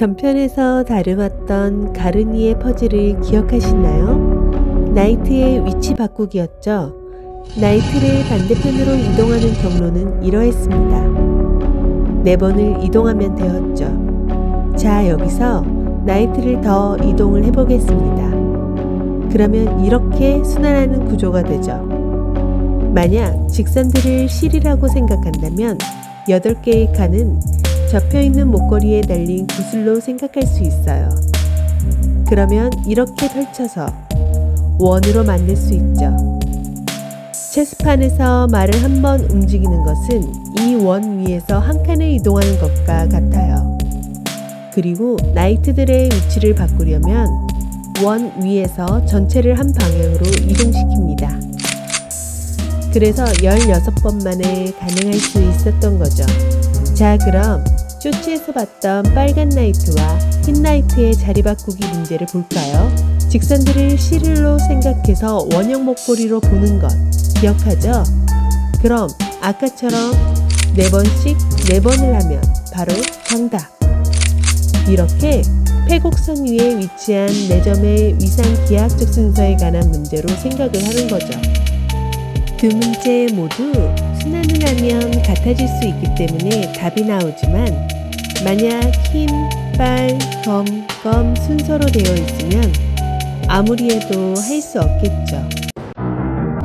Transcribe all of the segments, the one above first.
전편에서 다루었던 가르니의 퍼즐을 기억하시나요? 나이트의 위치 바꾸기였죠. 나이트를 반대편으로 이동하는 경로는 이러했습니다. 네 번을 이동하면 되었죠. 자, 여기서 나이트를 더 이동을 해보겠습니다. 그러면 이렇게 순환하는 구조가 되죠. 만약 직선들을 실이라고 생각한다면 8개의 칸은 접혀있는 목걸이에 달린 구슬로 생각할 수 있어요. 그러면 이렇게 펼쳐서 원으로 만들 수 있죠. 체스판에서 말을 한 번 움직이는 것은 이 원 위에서 한 칸을 이동하는 것과 같아요. 그리고 나이트들의 위치를 바꾸려면 원 위에서 전체를 한 방향으로 이동시킵니다. 그래서 16번 만에 가능할 수 있었던 거죠. 자, 그럼 쇼츠에서 봤던 빨간 나이트와 흰 나이트의 자리 바꾸기 문제를 볼까요? 직선들을 실일로 생각해서 원형 목걸이로 보는 것 기억하죠? 그럼 아까처럼 4번씩 4번을 하면 바로 정답! 이렇게 폐곡선 위에 위치한 4점의 위상 기하학적 순서에 관한 문제로 생각을 하는 거죠. 두 문제 모두 순환을 하면 같아질 수 있기 때문에 답이 나오지만 만약 흰, 빨, 검, 검 순서로 되어 있으면 아무리 해도 할 수 없겠죠.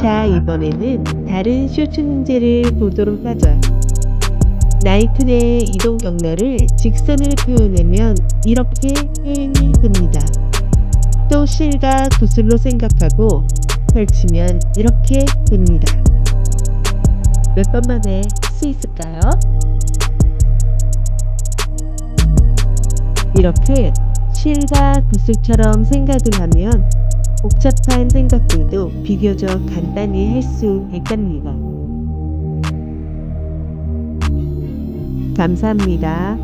자, 이번에는 다른 쇼츠 문제를 보도록 하죠. 나이트 내 이동 경로를 직선을 표현하면 이렇게 표현이 됩니다. 또 실과 구슬로 생각하고 펼치면 이렇게 됩니다. 몇 번 만에 할수 있을까요? 이렇게 실과 구슬처럼 생각을 하면 복잡한 생각들도 비교적 간단히 할 수 있답니다. 감사합니다.